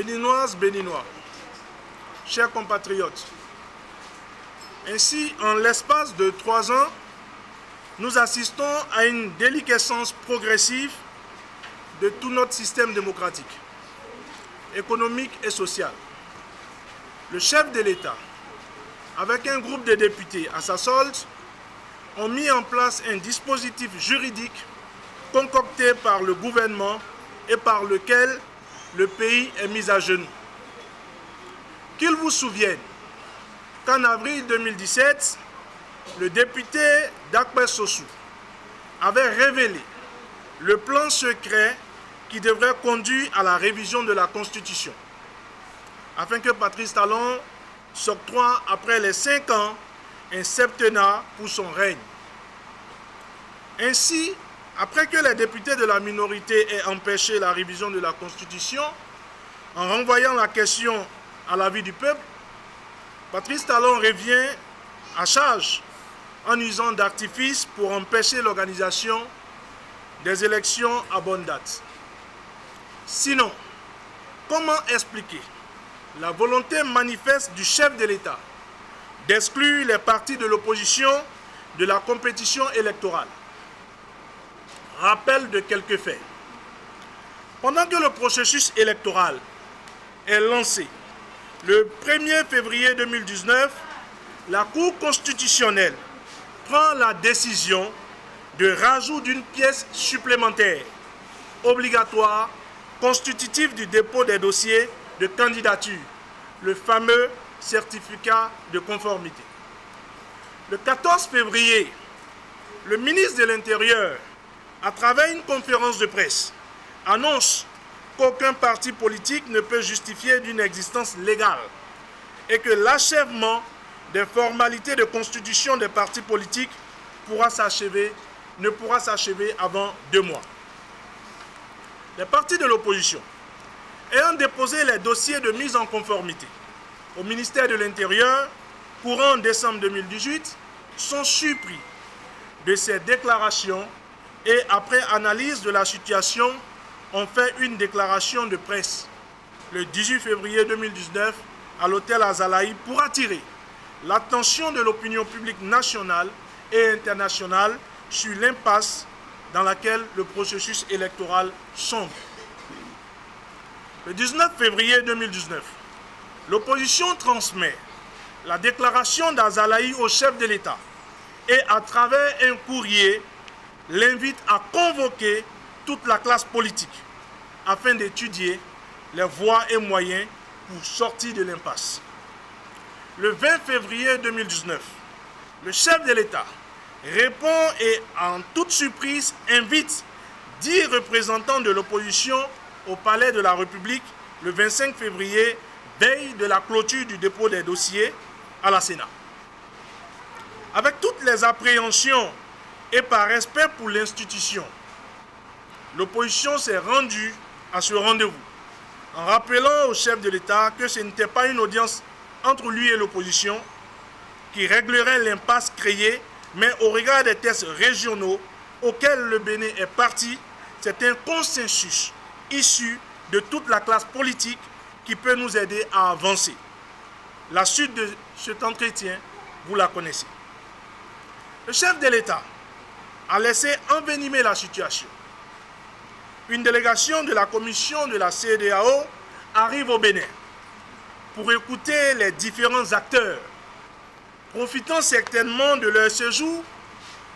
Béninoises, Béninois, chers compatriotes, ainsi, en l'espace de trois ans, nous assistons à une déliquescence progressive de tout notre système démocratique, économique et social. Le chef de l'État, avec un groupe de députés à sa solde, ont mis en place un dispositif juridique concocté par le gouvernement et par lequel le pays est mis à genoux. Qu'il vous souvienne qu'en avril 2017, le député Dakpe Sossou avait révélé le plan secret qui devrait conduire à la révision de la Constitution, afin que Patrice Talon s'octroie, après les cinq ans, un septennat pour son règne. Ainsi, après que les députés de la minorité aient empêché la révision de la Constitution, en renvoyant la question à l'avis du peuple, Patrice Talon revient à charge en usant d'artifices pour empêcher l'organisation des élections à bonne date. Sinon, comment expliquer la volonté manifeste du chef de l'État d'exclure les partis de l'opposition de la compétition électorale? Rappel de quelques faits. Pendant que le processus électoral est lancé le 1er février 2019, la Cour constitutionnelle prend la décision de rajout d'une pièce supplémentaire obligatoire constitutive du dépôt des dossiers de candidature, le fameux certificat de conformité. Le 14 février, le ministre de l'Intérieur, à travers une conférence de presse, annonce qu'aucun parti politique ne peut justifier d'une existence légale et que l'achèvement des formalités de constitution des partis politiques pourra ne pourra s'achever avant deux mois. Les partis de l'opposition ayant déposé les dossiers de mise en conformité au ministère de l'Intérieur courant décembre 2018 sont surpris de ces déclarations et après analyse de la situation ont fait une déclaration de presse le 18 février 2019 à l'hôtel Azalaï pour attirer l'attention de l'opinion publique nationale et internationale sur l'impasse dans laquelle le processus électoral sombre. Le 19 février 2019, l'opposition transmet la déclaration d'Azalaï au chef de l'État et à travers un courrier l'invite à convoquer toute la classe politique afin d'étudier les voies et moyens pour sortir de l'impasse le 20 février 2019, le chef de l'État répond et en toute surprise invite 10 représentants de l'opposition au palais de la République le 25 février, veille de la clôture du dépôt des dossiers à la Sénat. Avec toutes les appréhensions et par respect pour l'institution, l'opposition s'est rendue à ce rendez-vous en rappelant au chef de l'État que ce n'était pas une audience entre lui et l'opposition qui réglerait l'impasse créée, mais au regard des tests régionaux auxquels le Bénin est parti, c'est un consensus issu de toute la classe politique qui peut nous aider à avancer. La suite de cet entretien, vous la connaissez. Le chef de l'État a laissé envenimer la situation. Une délégation de la commission de la CDAO arrive au Bénin pour écouter les différents acteurs. Profitant certainement de leur séjour,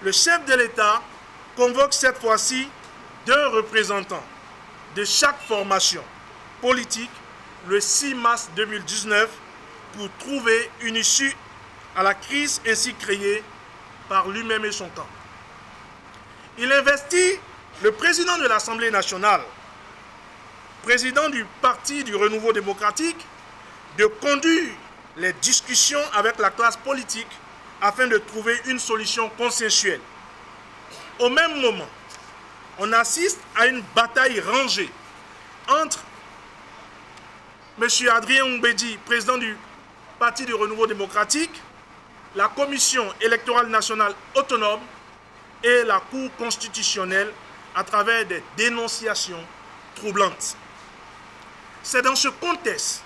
le chef de l'État convoque cette fois-ci deux représentants de chaque formation politique le 6 mars 2019 pour trouver une issue à la crise ainsi créée par lui-même et son camp. Il investit le président de l'Assemblée nationale, président du Parti du Renouveau démocratique, de conduire les discussions avec la classe politique afin de trouver une solution consensuelle. Au même moment, on assiste à une bataille rangée entre M. Adrien Mbedi, président du Parti du Renouveau démocratique, la Commission électorale nationale autonome et la Cour constitutionnelle à travers des dénonciations troublantes. C'est dans ce contexte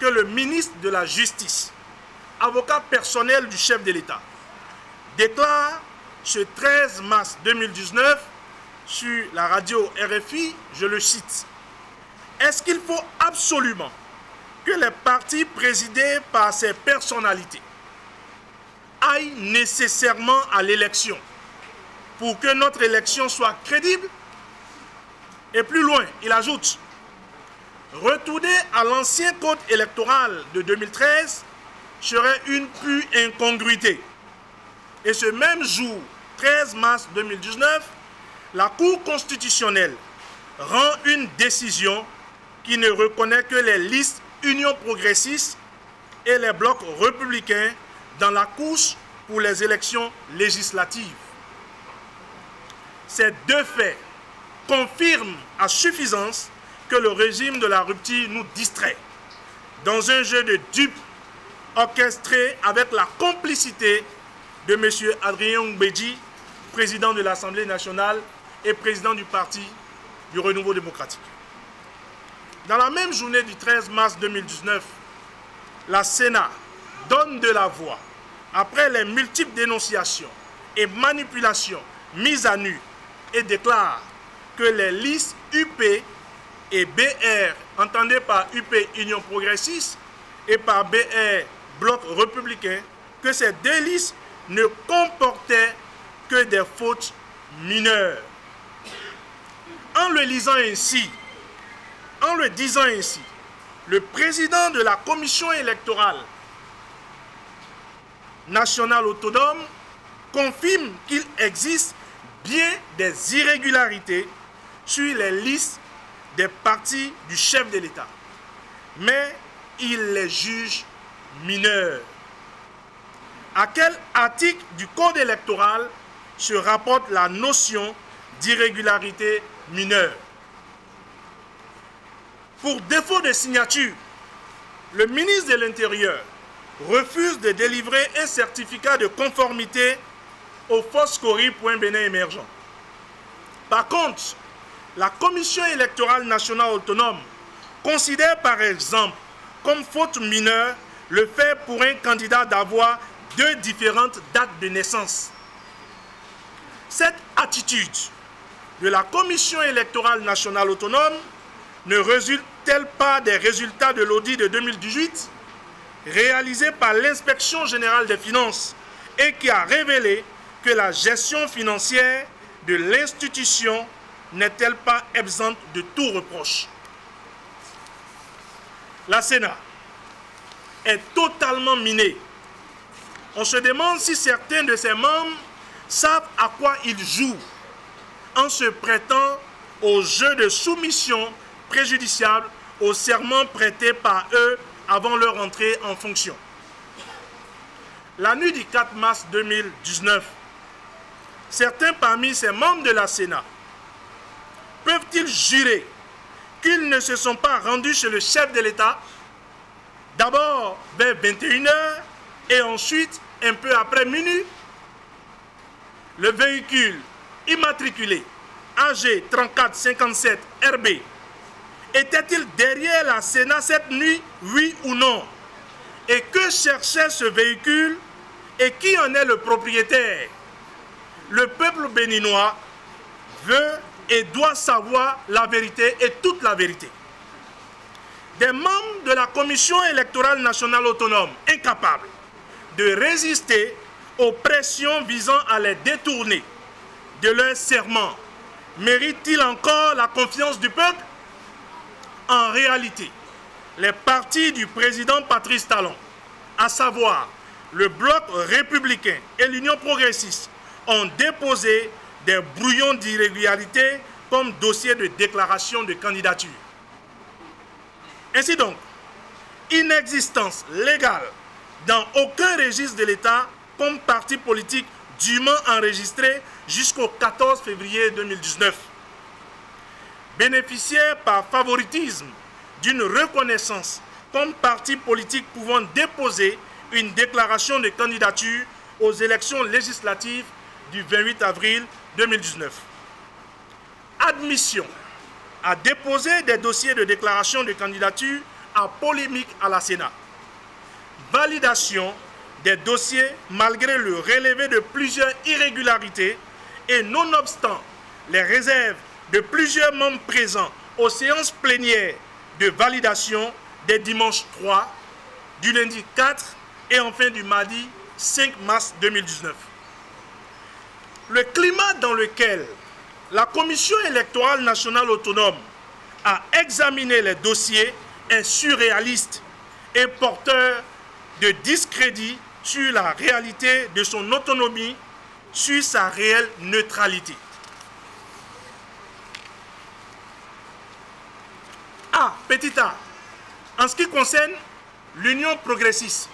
que le ministre de la Justice, avocat personnel du chef de l'État, déclare ce 13 mars 2019 sur la radio RFI, je le cite, Est-ce qu'il faut absolument que les partis présidés par ces personnalités aillent nécessairement à l'élection pour que notre élection soit crédible Et plus loin, il ajoute, retourner à l'ancien code électoral de 2013 serait une pure incongruité. Et ce même jour, 13 mars 2019, la Cour constitutionnelle rend une décision qui ne reconnaît que les listes Union progressiste et les blocs républicains dans la course pour les élections législatives. Ces deux faits confirment à suffisance que le régime de la rupture nous distrait dans un jeu de dupes orchestré avec la complicité de M. Adrien Mbedji, président de l'Assemblée nationale et président du Parti du Renouveau démocratique. Dans la même journée du 13 mars 2019, la Sénat donne de la voix après les multiples dénonciations et manipulations mises à nu et déclare que les listes UP et BR, entendez par UP Union Progressiste et par BR Bloc Républicain, que ces deux listes ne comportaient que des fautes mineures. En le lisant ainsi, en le disant ainsi, le président de la commission électorale nationale autonome confirme qu'il existe bien des irrégularités sur les listes des partis du chef de l'État. Mais il les juge mineurs. À quel article du Code électoral se rapporte la notion d'irrégularité mineure? Pour défaut de signature, le ministre de l'Intérieur refuse de délivrer un certificat de conformité au Foscori.Bénin émergent. Par contre, la Commission électorale nationale autonome considère par exemple comme faute mineure le fait pour un candidat d'avoir deux différentes dates de naissance. Cette attitude de la Commission électorale nationale autonome ne résulte-t-elle pas des résultats de l'audit de 2018 réalisé par l'inspection générale des finances et qui a révélé que la gestion financière de l'institution n'est-elle pas exempte de tout reproche? La Sénat est totalement minée. On se demande si certains de ses membres savent à quoi ils jouent en se prêtant au jeu de soumission préjudiciable au serment prêté par eux avant leur entrée en fonction. La nuit du 4 mars 2019, certains parmi ces membres de la Sénat peuvent-ils jurer qu'ils ne se sont pas rendus chez le chef de l'État d'abord vers 21h et ensuite un peu après minuit? Le véhicule immatriculé AG 3457 RB était-il derrière la Sénat cette nuit, oui ou non? Et que cherchait ce véhicule et qui en est le propriétaire? Le peuple béninois veut et doit savoir la vérité et toute la vérité. Des membres de la Commission électorale nationale autonome incapables de résister aux pressions visant à les détourner de leur serment méritent-ils encore la confiance du peuple? En réalité, les partis du président Patrice Talon, à savoir le Bloc républicain et l'Union progressiste, ont déposé des brouillons d'irrégularité comme dossier de déclaration de candidature. Ainsi donc, inexistence légale dans aucun registre de l'État comme parti politique dûment enregistré jusqu'au 14 février 2019 bénéficiaire par favoritisme d'une reconnaissance comme parti politique pouvant déposer une déclaration de candidature aux élections législatives du 28 avril 2019. Admission a déposé des dossiers de déclaration de candidature à polémique à la Sénat. Validation des dossiers malgré le relevé de plusieurs irrégularités et nonobstant les réserves de plusieurs membres présents aux séances plénières de validation des dimanches 3, du lundi 4 et enfin du mardi 5 mars 2019. Le climat dans lequel la Commission électorale nationale autonome a examiné les dossiers est surréaliste et porteur de discrédit sur la réalité de son autonomie, sur sa réelle neutralité. Ah, petit A, en ce qui concerne l'Union progressiste,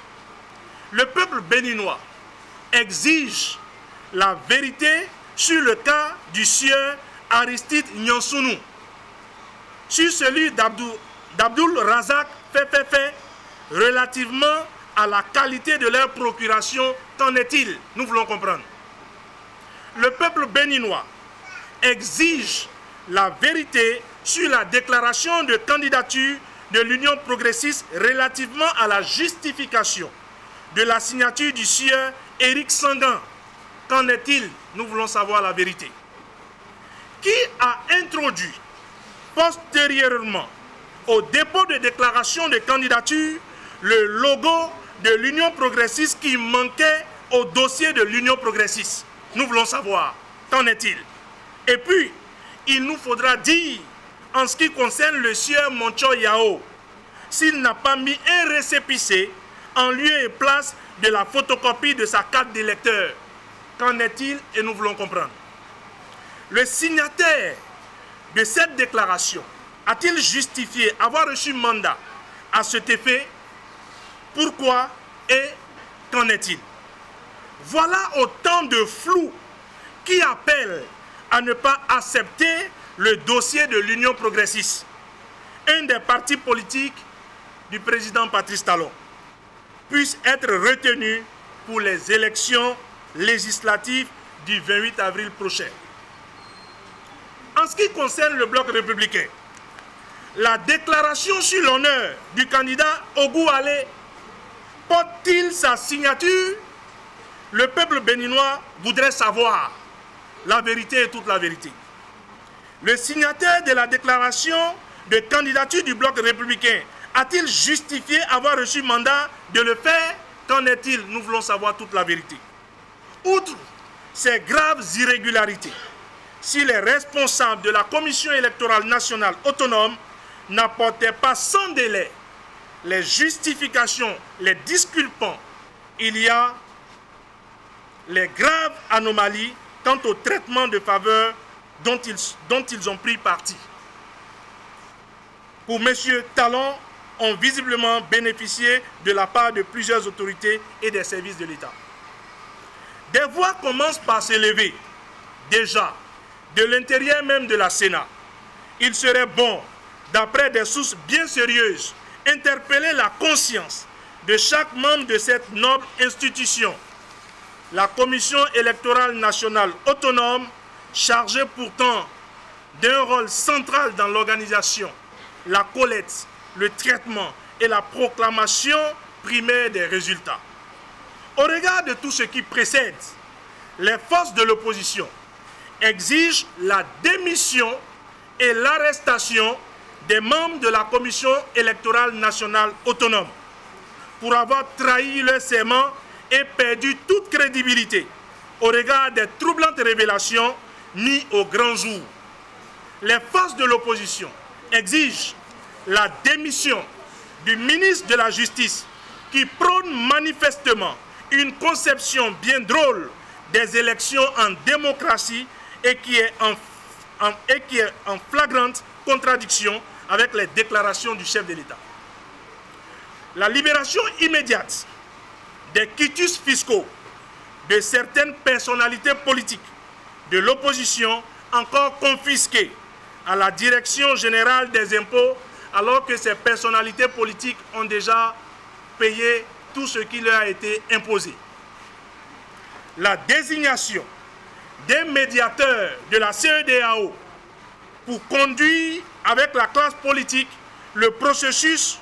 le peuple béninois exige la vérité sur le cas du sieur Aristide Nyansounou, sur celui d'Abdul Razak Fefefe relativement à la qualité de leur procuration, qu'en est-il? Nous voulons comprendre. Le peuple béninois exige la vérité sur la déclaration de candidature de l'Union progressiste relativement à la justification de la signature du sieur Éric Sangan. Qu'en est-il Nous voulons savoir la vérité. Qui a introduit postérieurement au dépôt de déclaration de candidature le logo de l'Union progressiste qui manquait au dossier de l'Union progressiste Nous voulons savoir. Qu'en est-il Et puis, il nous faudra dire en ce qui concerne le sieur Moncho Yao, s'il n'a pas mis un récépissé en lieu et place de la photocopie de sa carte d'électeur. Qu'en est-il Et nous voulons comprendre. Le signataire de cette déclaration a-t-il justifié avoir reçu mandat à cet effet? Pourquoi et qu'en est-il? Voilà autant de flou qui appellent à ne pas accepter le dossier de l'Union progressiste, un des partis politiques du président Patrice Talon, puisse être retenu pour les élections législatives du 28 avril prochain. En ce qui concerne le bloc républicain, la déclaration sur l'honneur du candidat Ogou Ale porte-t-il sa signature? Le peuple béninois voudrait savoir la vérité et toute la vérité. Le signataire de la déclaration de candidature du bloc républicain a-t-il justifié avoir reçu mandat de le faire? Qu'en est-il? Nous voulons savoir toute la vérité. Outre ces graves irrégularités, si les responsables de la Commission électorale nationale autonome n'apportaient pas sans délai les justifications, les disculpants, il y a les graves anomalies quant au traitement de faveur dont ils, ont pris parti. Pour M. Talon, ont visiblement bénéficié de la part de plusieurs autorités et des services de l'État. Des voix commencent par s'élever, déjà, de l'intérieur même de la Sénat. Il serait bon, d'après des sources bien sérieuses, interpeller la conscience de chaque membre de cette noble institution. La Commission électorale nationale autonome, chargée pourtant d'un rôle central dans l'organisation, la collecte, le traitement et la proclamation primaire des résultats. Au regard de tout ce qui précède, les forces de l'opposition exigent la démission et l'arrestation des membres de la Commission électorale nationale autonome pour avoir trahi leur serment et perdu toute crédibilité au regard des troublantes révélations mises au grand jour. Les forces de l'opposition exigent la démission du ministre de la Justice qui prône manifestement une conception bien drôle des élections en démocratie et qui est en, et qui est en flagrante contradiction avec les déclarations du chef de l'État. La libération immédiate des quitus fiscaux de certaines personnalités politiques de l'opposition encore confisquées à la Direction générale des impôts alors que ces personnalités politiques ont déjà payé tout ce qui leur a été imposé. La désignation des médiateurs de la CEDAO pour conduire avec la classe politique le processus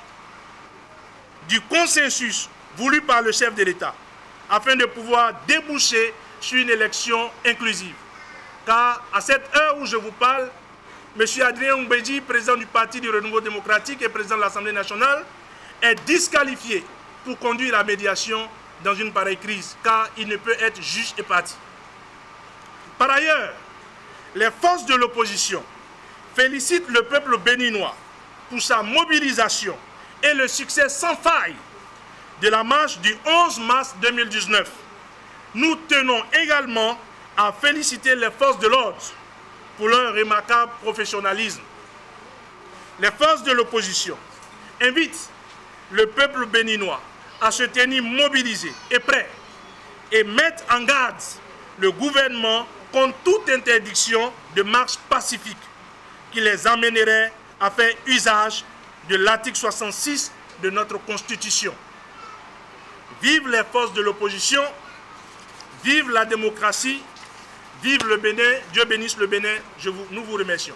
du consensus voulu par le chef de l'État afin de pouvoir déboucher sur une élection inclusive. Car à cette heure où je vous parle, M. Adrien Mbedji, président du Parti du Renouveau démocratique et président de l'Assemblée nationale, est disqualifié pour conduire la médiation dans une pareille crise, car il ne peut être juge et parti. Par ailleurs, les forces de l'opposition félicitent le peuple béninois pour sa mobilisation et le succès sans faille de la marche du 11 mars 2019. Nous tenons également à féliciter les forces de l'ordre pour leur remarquable professionnalisme. Les forces de l'opposition invitent le peuple béninois à se tenir mobilisé et prêt et mettre en garde le gouvernement contre toute interdiction de marche pacifique qui les amènerait à faire usage de l'article 66 de notre Constitution. Vive les forces de l'opposition, vive la démocratie, vive le Bénin, Dieu bénisse le Bénin, Je nous vous remercions.